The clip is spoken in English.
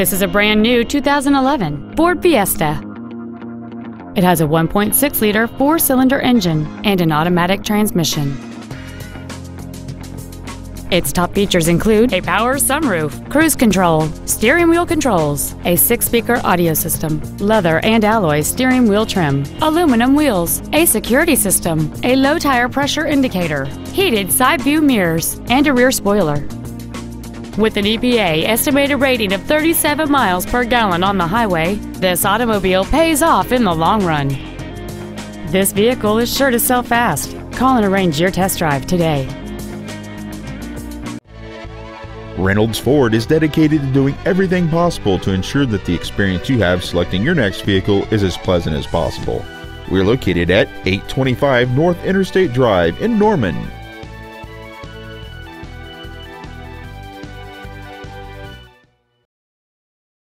This is a brand new 2011 Ford Fiesta. It has a 1.6 liter four cylinder engine and an automatic transmission. Its top features include a power sunroof, cruise control, steering wheel controls, a six speaker audio system, leather and alloy steering wheel trim, aluminum wheels, a security system, a low tire pressure indicator, heated side view mirrors, and a rear spoiler. With an EPA estimated rating of 37 miles per gallon on the highway, this automobile pays off in the long run. This vehicle is sure to sell fast. Call and arrange your test drive today. Reynolds Ford is dedicated to doing everything possible to ensure that the experience you have selecting your next vehicle is as pleasant as possible. We're located at 825 North Interstate Drive in Norman.